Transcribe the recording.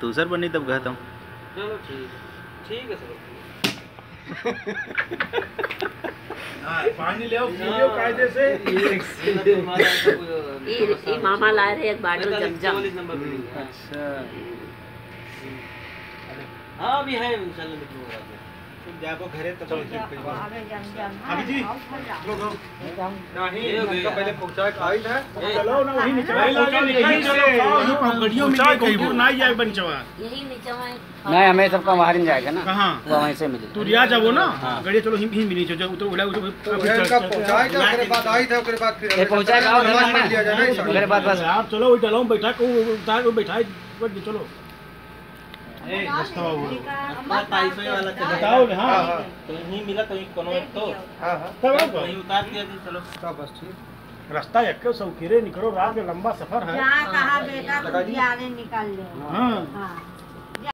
दूसर बनी तब कहता हूँ चलो ठीक ठीक है सर। पानी ले आओ कायदे से। ये ये मामा लाए रहे एक बाटल अच्छा। हाँ अभी है इंशाल्लाह हो है घरे तब अभी जी नहीं नहीं पहले पहुँचा के आई था चलो ना वही नीचे गड़ियों में कहीं ना जाए बनचवा यही नीचे नहीं हमें सबका बाहर ही जाएगा ना। कहाँ? वहीं से मिले तू रिया जाबो ना। गड़िया चलो हिम हिम नीचे जाओ उतर उड़ा उतर का पहुँचाए ओकरे बाद आई था ओकरे बाद फिर पहुंचाएगा मिल बाद बस। आप चलो वही चलो बैठा को उतार को बैठा चलो। बताओ ना हाँ तो यहीं मिला तो कोनो एक तो। हाँ हाँ। तब आप वहीं उतार दिया चलो। सब बस ठीक। रास्ता यक्के सौकीरे निकलो रात में लंबा सफ़र है। कहा बेटा तो आने निकाल ले। हाँ। हाँ।